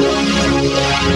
Música